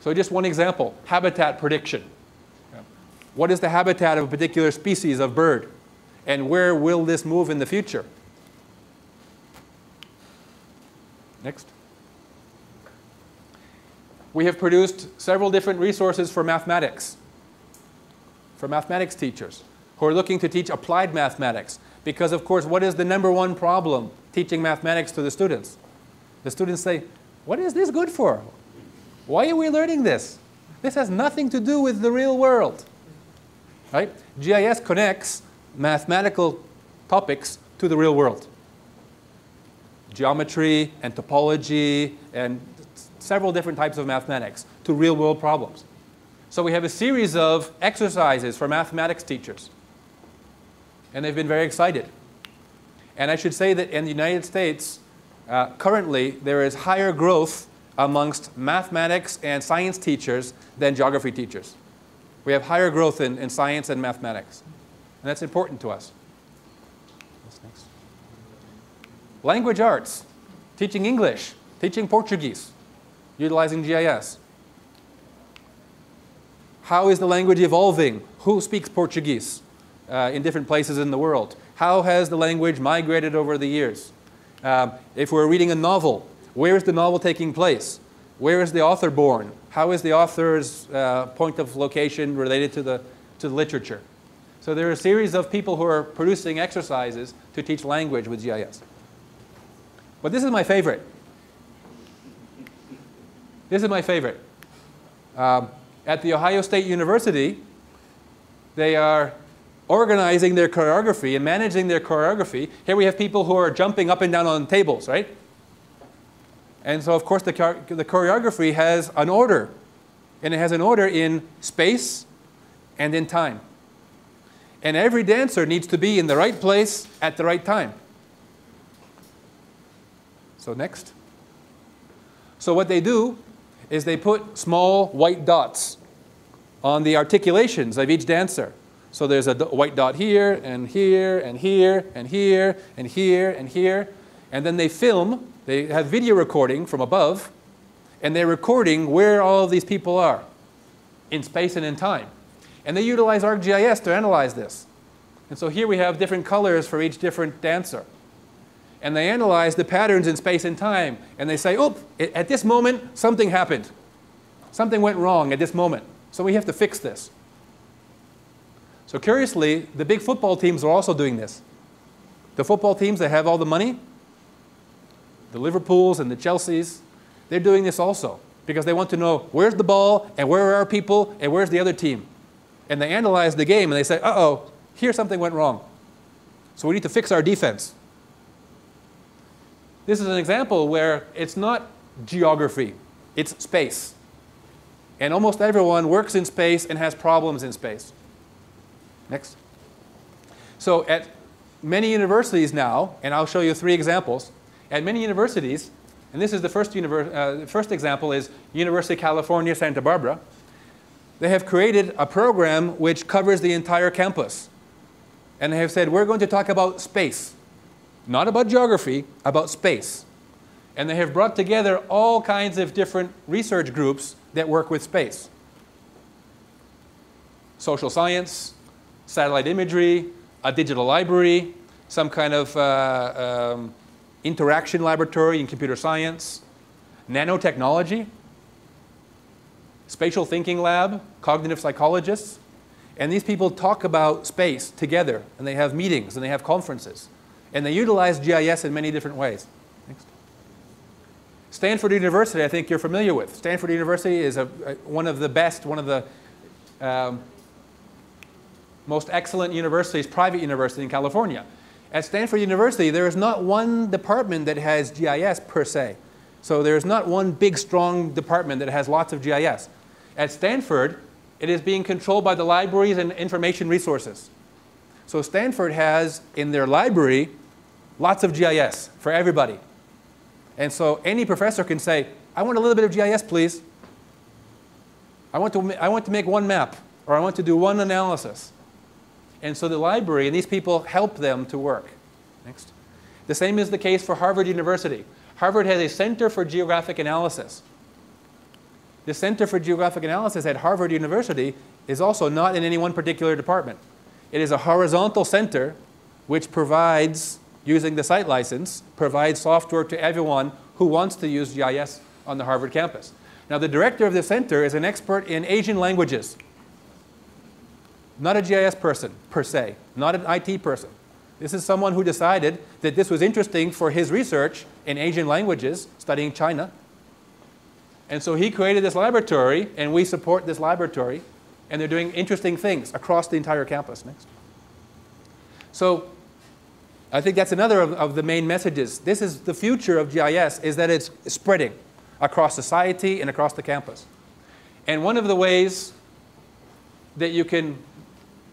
So just one example, habitat prediction. What is the habitat of a particular species of bird? And where will this move in the future? Next. We have produced several different resources for mathematics, for mathematics teachers who are looking to teach applied mathematics. Because, of course, what is the number one problem teaching mathematics to the students? The students say, What is this good for? Why are we learning this? This has nothing to do with the real world. Right? GIS connects mathematical topics to the real world. Geometry and topology and several different types of mathematics to real world problems. So we have a series of exercises for mathematics teachers. And they've been very excited. And I should say that in the United States, uh, currently there is higher growth amongst mathematics and science teachers than geography teachers. We have higher growth in, in science and mathematics. And that's important to us. What's next? Language arts, teaching English, teaching Portuguese, utilizing GIS. How is the language evolving? Who speaks Portuguese uh, in different places in the world? How has the language migrated over the years? Um, if we're reading a novel, where is the novel taking place? Where is the author born? How is the author's uh, point of location related to the, to the literature? So there are a series of people who are producing exercises to teach language with GIS. But this is my favorite. This is my favorite. Um, at The Ohio State University, they are organizing their choreography and managing their choreography. Here we have people who are jumping up and down on tables, right? And so, of course, the, the choreography has an order. And it has an order in space and in time. And every dancer needs to be in the right place at the right time. So, next. So, what they do is they put small white dots on the articulations of each dancer. So, there's a white dot here, and here, and here, and here, and here, and here. And then they film they have video recording from above, and they're recording where all of these people are in space and in time. And they utilize ArcGIS to analyze this. And so here we have different colors for each different dancer. And they analyze the patterns in space and time. And they say, oh, at this moment, something happened. Something went wrong at this moment. So we have to fix this. So curiously, the big football teams are also doing this. The football teams that have all the money, the Liverpools and the Chelseas, they're doing this also because they want to know where's the ball and where are our people and where's the other team. And they analyze the game and they say, uh oh, here something went wrong. So we need to fix our defense. This is an example where it's not geography, it's space. And almost everyone works in space and has problems in space. Next. So at many universities now, and I'll show you three examples, at many universities, and this is the first, uh, first example is University of California, Santa Barbara, they have created a program which covers the entire campus. And they have said, we're going to talk about space. Not about geography, about space. And they have brought together all kinds of different research groups that work with space. Social science, satellite imagery, a digital library, some kind of uh, um, interaction laboratory in computer science, nanotechnology, spatial thinking lab, cognitive psychologists. And these people talk about space together, and they have meetings, and they have conferences. And they utilize GIS in many different ways. Next. Stanford University, I think you're familiar with. Stanford University is a, a, one of the best, one of the um, most excellent universities, private university in California. At Stanford University, there is not one department that has GIS per se. So there's not one big, strong department that has lots of GIS. At Stanford, it is being controlled by the libraries and information resources. So Stanford has in their library lots of GIS for everybody. And so any professor can say, I want a little bit of GIS, please. I want to, I want to make one map, or I want to do one analysis. And so the library and these people help them to work. Next. The same is the case for Harvard University. Harvard has a Center for Geographic Analysis. the Center for Geographic Analysis at Harvard University is also not in any one particular department. It is a horizontal center which provides, using the site license, provides software to everyone who wants to use GIS on the Harvard campus. Now, the director of the center is an expert in Asian languages. Not a GIS person, per se, not an IT person. This is someone who decided that this was interesting for his research in Asian languages, studying China. And so he created this laboratory, and we support this laboratory, and they're doing interesting things across the entire campus. Next. So I think that's another of, of the main messages. This is the future of GIS, is that it's spreading across society and across the campus. And one of the ways that you can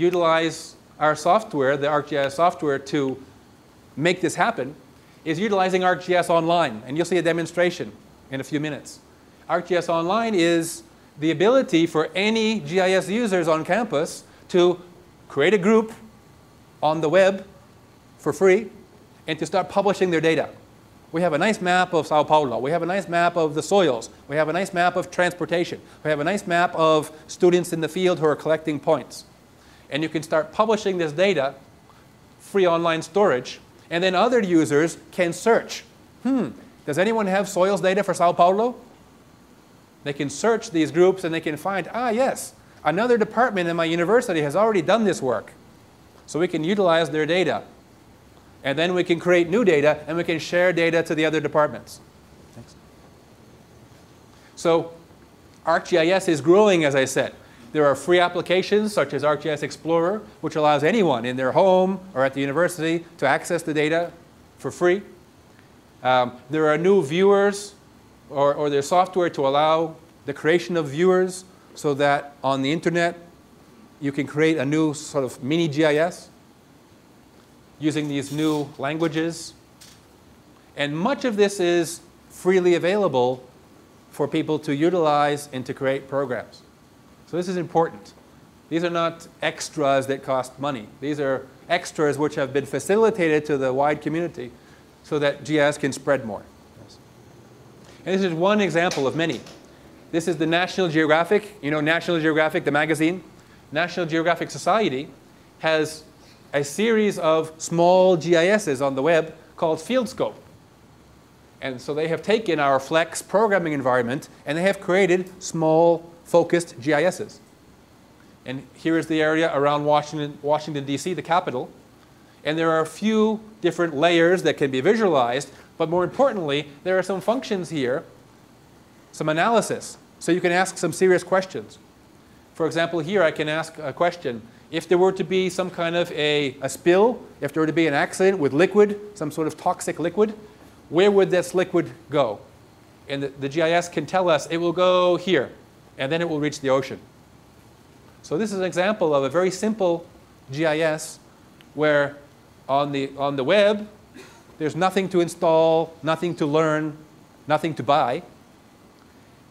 utilize our software, the ArcGIS software, to make this happen is utilizing ArcGIS Online. And you'll see a demonstration in a few minutes. ArcGIS Online is the ability for any GIS users on campus to create a group on the web for free and to start publishing their data. We have a nice map of Sao Paulo. We have a nice map of the soils. We have a nice map of transportation. We have a nice map of students in the field who are collecting points. And you can start publishing this data, free online storage, and then other users can search. Hmm, does anyone have soils data for Sao Paulo? They can search these groups and they can find, ah, yes, another department in my university has already done this work. So we can utilize their data. And then we can create new data and we can share data to the other departments. Thanks. So ArcGIS is growing, as I said. There are free applications such as ArcGIS Explorer, which allows anyone in their home or at the university to access the data for free. Um, there are new viewers or, or there's software to allow the creation of viewers so that on the internet you can create a new sort of mini GIS using these new languages. And much of this is freely available for people to utilize and to create programs. So this is important. These are not extras that cost money. These are extras which have been facilitated to the wide community so that GIS can spread more. And this is one example of many. This is the National Geographic, you know National Geographic, the magazine? National Geographic Society has a series of small GISs on the web called FieldScope. And so they have taken our Flex programming environment and they have created small focused GISs. And here is the area around Washington, Washington D.C., the capital. And there are a few different layers that can be visualized, but more importantly, there are some functions here, some analysis, so you can ask some serious questions. For example, here I can ask a question. If there were to be some kind of a, a spill, if there were to be an accident with liquid, some sort of toxic liquid, where would this liquid go? And the, the GIS can tell us it will go here and then it will reach the ocean. So this is an example of a very simple GIS where on the, on the web, there's nothing to install, nothing to learn, nothing to buy.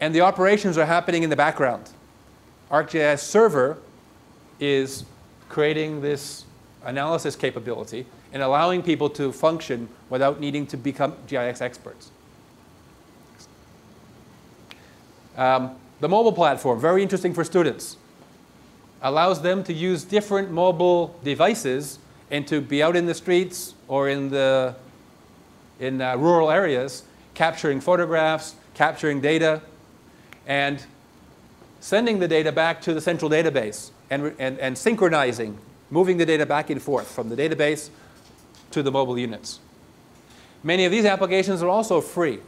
And the operations are happening in the background. ArcGIS Server is creating this analysis capability and allowing people to function without needing to become GIS experts. Um, the mobile platform, very interesting for students. Allows them to use different mobile devices and to be out in the streets or in the in uh, rural areas, capturing photographs, capturing data, and sending the data back to the central database and, and, and synchronizing, moving the data back and forth from the database to the mobile units. Many of these applications are also free.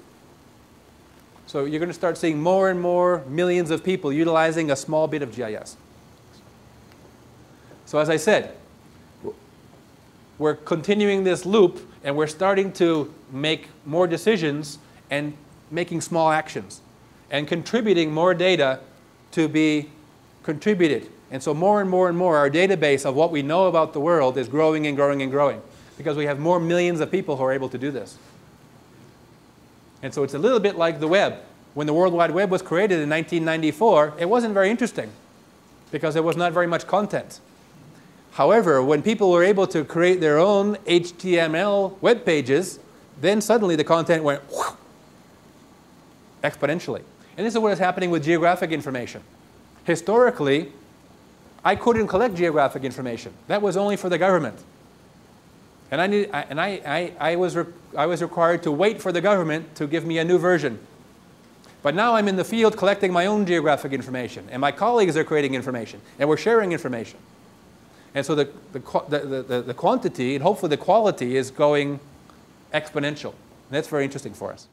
So you're going to start seeing more and more millions of people utilizing a small bit of GIS. So as I said, we're continuing this loop and we're starting to make more decisions and making small actions and contributing more data to be contributed. And so more and more and more our database of what we know about the world is growing and growing and growing because we have more millions of people who are able to do this. And so it's a little bit like the web. When the World Wide Web was created in 1994, it wasn't very interesting because there was not very much content. However, when people were able to create their own HTML web pages, then suddenly the content went exponentially. And this is what is happening with geographic information. Historically, I couldn't collect geographic information. That was only for the government. And I, need, and I, I, I, was I was required to wait for the government to give me a new version. But now I'm in the field collecting my own geographic information, and my colleagues are creating information, and we're sharing information. And so the, the, the, the, the quantity and hopefully the quality is going exponential. And that's very interesting for us.